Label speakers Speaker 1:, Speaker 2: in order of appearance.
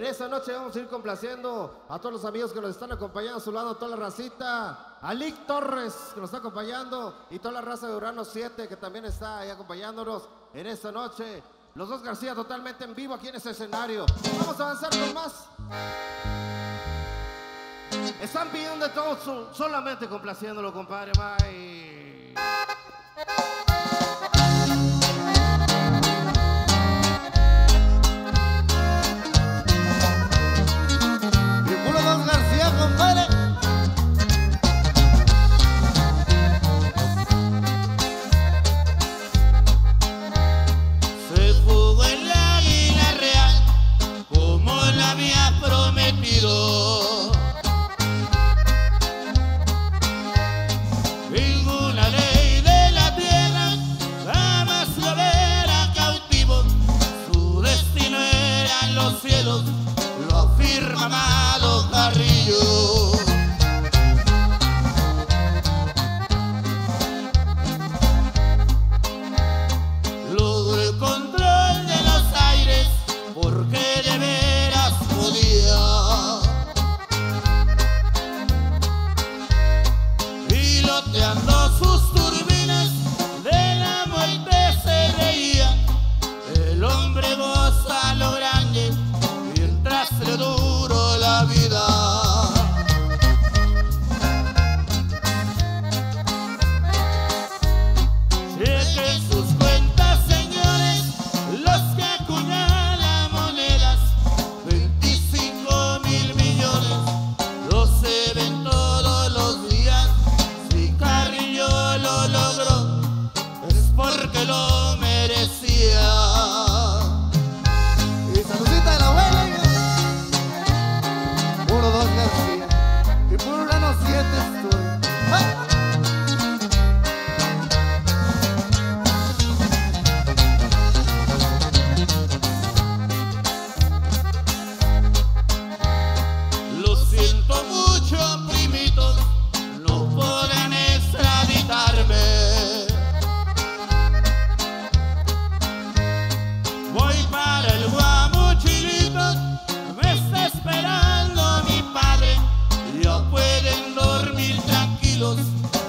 Speaker 1: En esta noche vamos a ir complaciendo a todos los amigos que nos están acompañando a su lado, a toda la racita. A Lick Torres, que nos está acompañando, y toda la raza de Urano 7, que también está ahí acompañándonos en esta noche. Los dos García totalmente en vivo aquí en este escenario. Vamos a avanzar con más. Están pidiendo de todo, so- solamente complaciéndolo, compadre. Bye.
Speaker 2: Mm-hmm.